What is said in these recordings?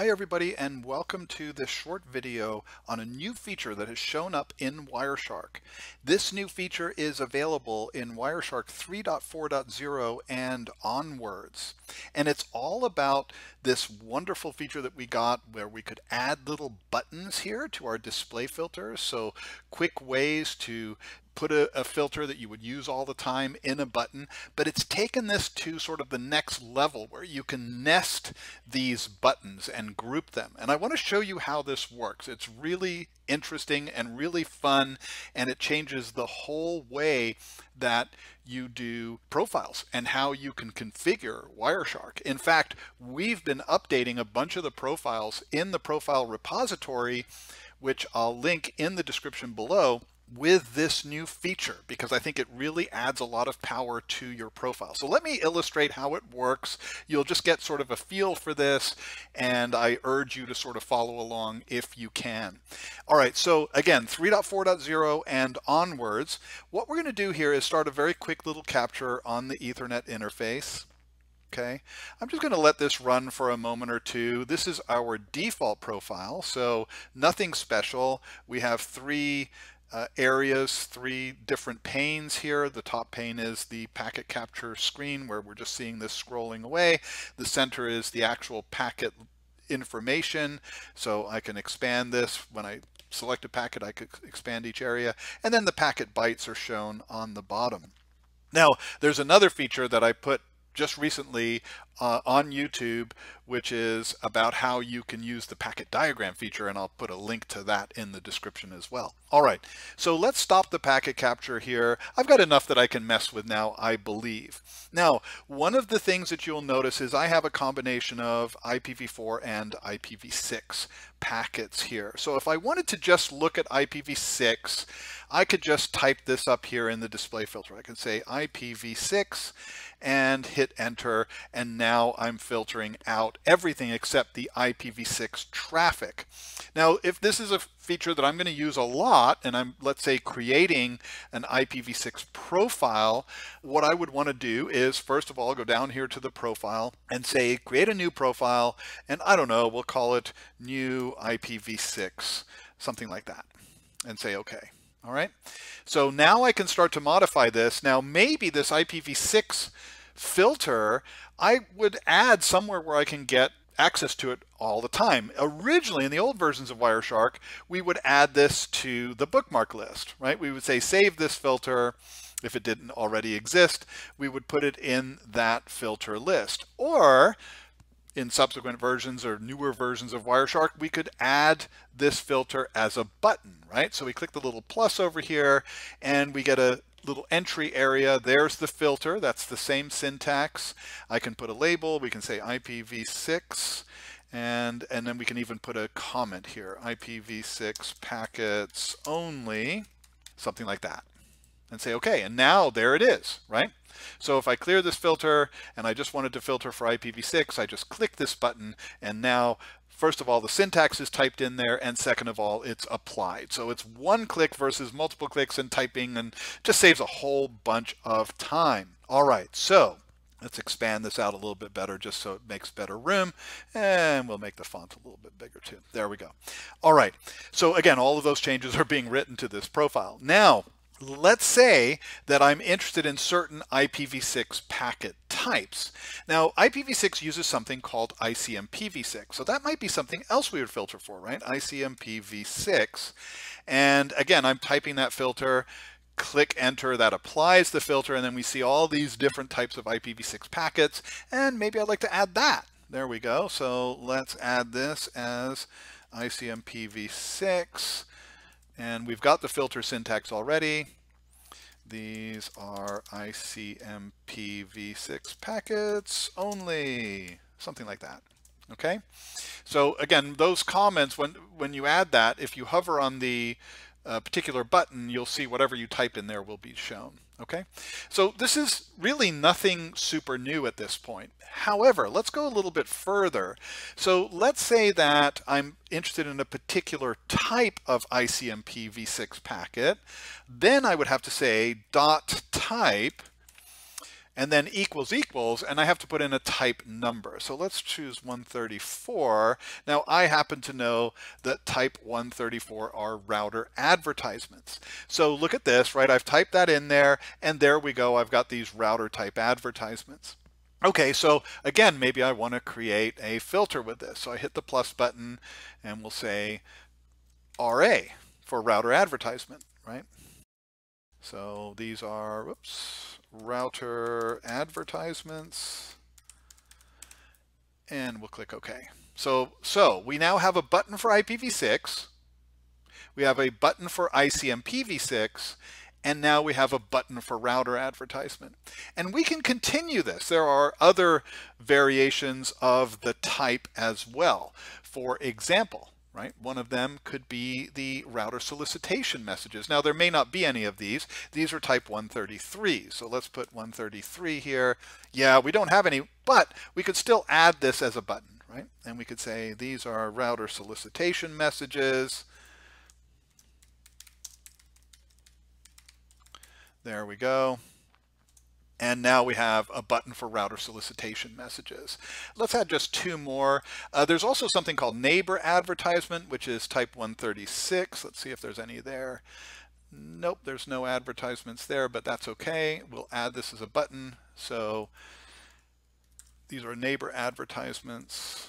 Hi everybody and welcome to this short video on a new feature that has shown up in Wireshark. This new feature is available in Wireshark 3.4.0 and onwards. And it's all about this wonderful feature that we got where we could add little buttons here to our display filters. So quick ways to put a, a, filter that you would use all the time in a button, but it's taken this to sort of the next level where you can nest these buttons and group them. And I want to show you how this works. It's really interesting and really fun, and it changes the whole way that you do profiles and how you can configure Wireshark. In fact, we've been updating a bunch of the profiles in the profile repository, which I'll link in the description below with this new feature because I think it really adds a lot of power to your profile. So let me illustrate how it works. You'll just get sort of a feel for this and I urge you to sort of follow along if you can. All right, so again, 3.4.0 and onwards, what we're gonna do here is start a very quick little capture on the Ethernet interface. Okay, I'm just going to let this run for a moment or two. This is our default profile, so nothing special. We have three uh, areas, three different panes here. The top pane is the packet capture screen where we're just seeing this scrolling away. The center is the actual packet information. So I can expand this when I select a packet, I could expand each area. And then the packet bytes are shown on the bottom. Now, there's another feature that I put just recently uh, on YouTube, which is about how you can use the packet diagram feature, and I'll put a link to that in the description as well. All right, so let's stop the packet capture here. I've got enough that I can mess with now, I believe. Now, one of the things that you'll notice is I have a combination of IPv4 and IPv6 packets here. So if I wanted to just look at IPv6, I could just type this up here in the display filter. I can say IPv6 and hit enter and now I'm filtering out everything except the IPv6 traffic. Now if this is a feature that I'm going to use a lot and I'm let's say creating an IPv6 profile what I would want to do is first of all go down here to the profile and say create a new profile and I don't know we'll call it new IPv6 something like that and say okay all right, so now I can start to modify this. Now maybe this IPv6 filter, I would add somewhere where I can get access to it all the time. Originally, in the old versions of Wireshark, we would add this to the bookmark list, right? We would say, save this filter. If it didn't already exist, we would put it in that filter list. Or in subsequent versions or newer versions of Wireshark, we could add this filter as a button, right? So we click the little plus over here and we get a little entry area. There's the filter. That's the same syntax. I can put a label. We can say IPv6 and, and then we can even put a comment here. IPv6 packets only, something like that and say, okay, and now there it is, right? So if I clear this filter and I just wanted to filter for IPv6, I just click this button and now First of all, the syntax is typed in there, and second of all, it's applied. So it's one click versus multiple clicks and typing, and just saves a whole bunch of time. All right, so let's expand this out a little bit better just so it makes better room, and we'll make the font a little bit bigger too. There we go. All right, so again, all of those changes are being written to this profile. Now, let's say that I'm interested in certain IPv6 packet types. Now, IPv6 uses something called ICMPv6. So that might be something else we would filter for, right? ICMPv6. And again, I'm typing that filter, click enter, that applies the filter, and then we see all these different types of IPv6 packets. And maybe I'd like to add that. There we go. So let's add this as ICMPv6. And we've got the filter syntax already. These are ICMPv6 packets only, something like that. Okay, so again, those comments, when, when you add that, if you hover on the uh, particular button, you'll see whatever you type in there will be shown. Okay, so this is really nothing super new at this point. However, let's go a little bit further. So let's say that I'm interested in a particular type of ICMP v6 packet. Then I would have to say dot type and then equals equals, and I have to put in a type number. So let's choose 134. Now I happen to know that type 134 are router advertisements. So look at this, right? I've typed that in there, and there we go. I've got these router type advertisements. Okay, so again, maybe I want to create a filter with this. So I hit the plus button and we'll say RA for router advertisement, right? So these are, whoops, router advertisements, and we'll click OK. So, so we now have a button for IPv6, we have a button for ICMPv6, and now we have a button for router advertisement. And we can continue this. There are other variations of the type as well. For example, right? One of them could be the router solicitation messages. Now there may not be any of these. These are type 133. So let's put 133 here. Yeah, we don't have any, but we could still add this as a button, right? And we could say these are router solicitation messages. There we go. And now we have a button for router solicitation messages. Let's add just two more. Uh, there's also something called neighbor advertisement, which is type 136. Let's see if there's any there. Nope, there's no advertisements there, but that's okay. We'll add this as a button. So these are neighbor advertisements.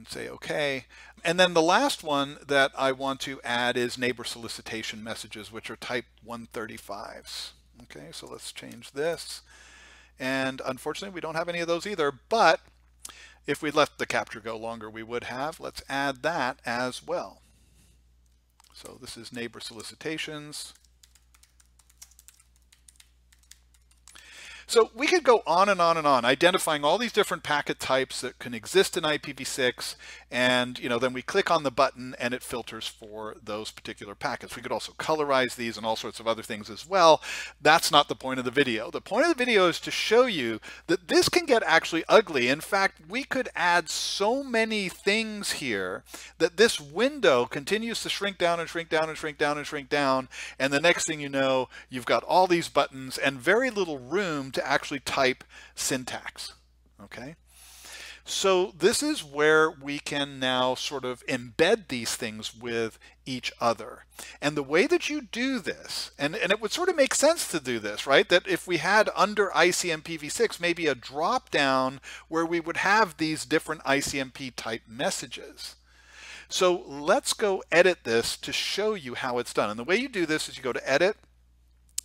And say OK. And then the last one that I want to add is neighbor solicitation messages, which are type 135s. Okay, so let's change this. And unfortunately, we don't have any of those either, but if we let the capture go longer, we would have. Let's add that as well. So this is neighbor solicitations. So we could go on and on and on, identifying all these different packet types that can exist in IPv6, and you know then we click on the button and it filters for those particular packets. We could also colorize these and all sorts of other things as well. That's not the point of the video. The point of the video is to show you that this can get actually ugly. In fact, we could add so many things here that this window continues to shrink down and shrink down and shrink down and shrink down, and the next thing you know, you've got all these buttons and very little room to to actually type syntax. Okay. So this is where we can now sort of embed these things with each other. And the way that you do this, and, and it would sort of make sense to do this, right? That if we had under ICMPv6 maybe a drop down where we would have these different ICMP type messages. So let's go edit this to show you how it's done. And the way you do this is you go to edit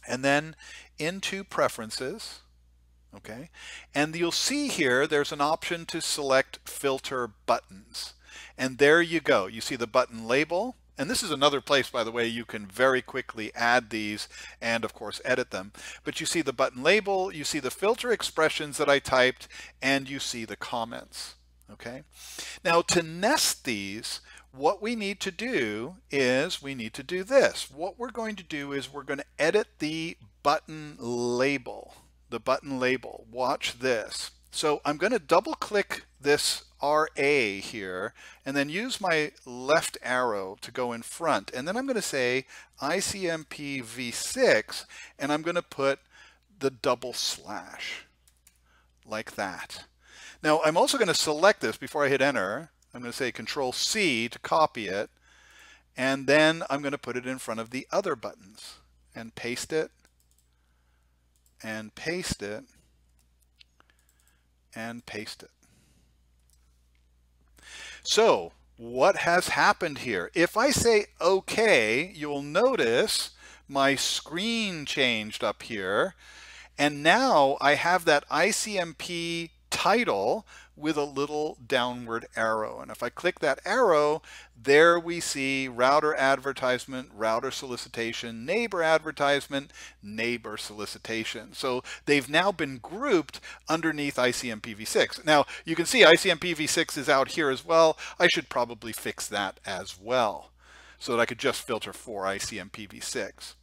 and then into preferences okay? And you'll see here, there's an option to select filter buttons. And there you go. You see the button label. And this is another place, by the way, you can very quickly add these and, of course, edit them. But you see the button label, you see the filter expressions that I typed, and you see the comments. Okay. Now, to nest these, what we need to do is we need to do this. What we're going to do is we're going to edit the button label the button label. Watch this. So I'm going to double click this RA here and then use my left arrow to go in front. And then I'm going to say ICMP v6 and I'm going to put the double slash like that. Now I'm also going to select this before I hit enter. I'm going to say control C to copy it. And then I'm going to put it in front of the other buttons and paste it and paste it and paste it. So what has happened here? If I say OK, you'll notice my screen changed up here. And now I have that ICMP title with a little downward arrow. And if I click that arrow, there we see router advertisement, router solicitation, neighbor advertisement, neighbor solicitation. So they've now been grouped underneath ICMPv6. Now you can see ICMPv6 is out here as well. I should probably fix that as well so that I could just filter for ICMPv6.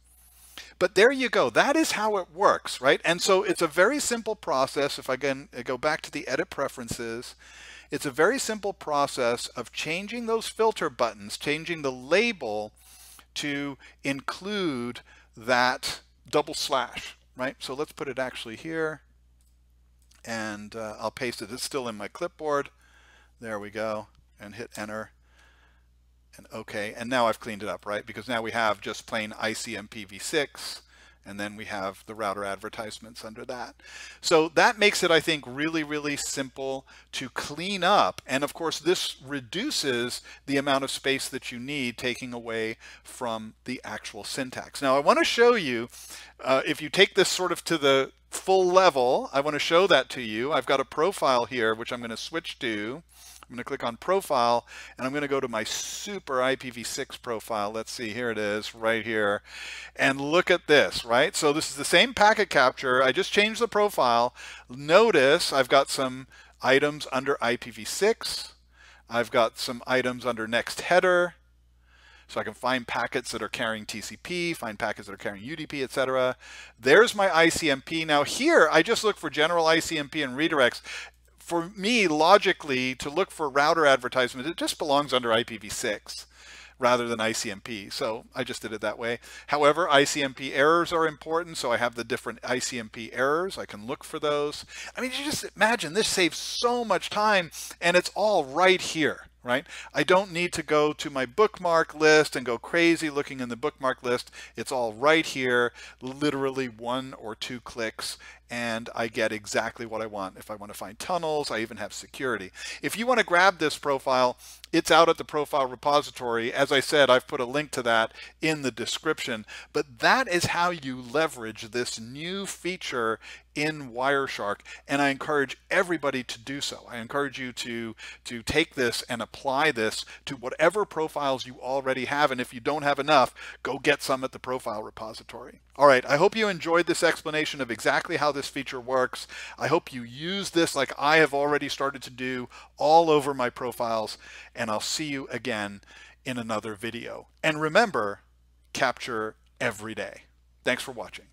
But there you go. That is how it works, right? And so it's a very simple process. If I can go back to the edit preferences, it's a very simple process of changing those filter buttons, changing the label to include that double slash, right? So let's put it actually here and uh, I'll paste it. It's still in my clipboard. There we go and hit enter and OK. And now I've cleaned it up, right? Because now we have just plain ICMP v6 and then we have the router advertisements under that. So that makes it, I think, really, really simple to clean up. And of course, this reduces the amount of space that you need taking away from the actual syntax. Now, I want to show you, uh, if you take this sort of to the full level, I want to show that to you. I've got a profile here, which I'm going to switch to. I'm going to click on profile and I'm going to go to my super IPv6 profile. Let's see, here it is right here. And look at this, right? So this is the same packet capture. I just changed the profile. Notice I've got some items under IPv6. I've got some items under next header. So I can find packets that are carrying TCP, find packets that are carrying UDP, etc. There's my ICMP. Now here, I just look for general ICMP and redirects for me, logically, to look for router advertisements, it just belongs under IPv6 rather than ICMP. So I just did it that way. However, ICMP errors are important. So I have the different ICMP errors. I can look for those. I mean, you just imagine this saves so much time and it's all right here right? I don't need to go to my bookmark list and go crazy looking in the bookmark list. It's all right here, literally one or two clicks, and I get exactly what I want. If I want to find tunnels, I even have security. If you want to grab this profile, it's out at the profile repository. As I said, I've put a link to that in the description, but that is how you leverage this new feature in Wireshark, and I encourage everybody to do so. I encourage you to, to take this and apply this to whatever profiles you already have, and if you don't have enough, go get some at the profile repository. All right, I hope you enjoyed this explanation of exactly how this feature works. I hope you use this like I have already started to do all over my profiles, and I'll see you again in another video. And remember, capture every day. Thanks for watching.